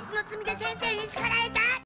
日の罪で先生に叱られた。